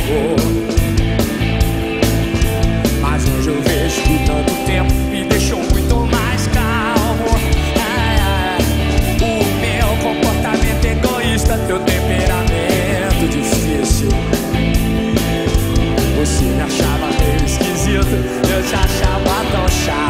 comigo. Mas hoje eu vejo que tanto tempo me deixou muito mais calmo. Ah, o meu comportamento egoísta, teu temperamento difícil. Você me achava meio esquisito, eu te achava tão chata.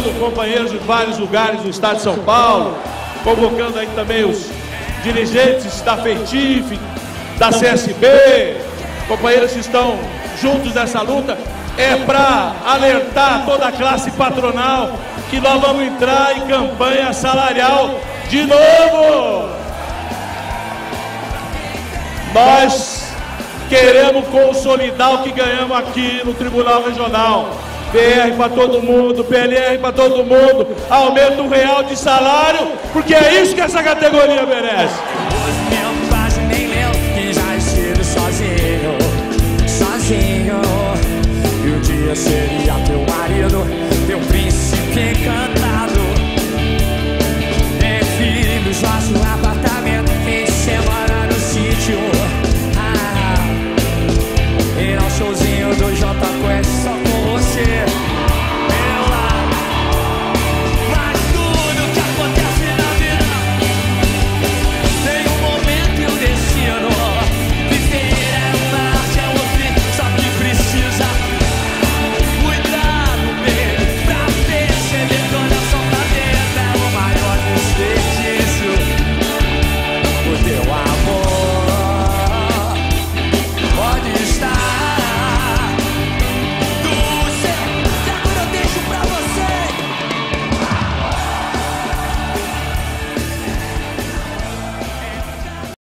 Lado. Dando companheiros de vários lugares do estado de São Paulo, convocando aí também os dirigentes da FEITIF, da CSB, companheiros que estão juntos nessa luta, é para alertar toda a classe patronal que nós vamos entrar em campanha salarial de novo. Nós queremos consolidar o que ganhamos aqui no Tribunal Regional. PR pra todo mundo, PLR pra todo mundo, aumento real de salário, porque é isso que essa categoria merece. Hoje mesmo quase nem lembro que já estive sozinho, sozinho. E um dia seria teu marido, teu príncipe encantado.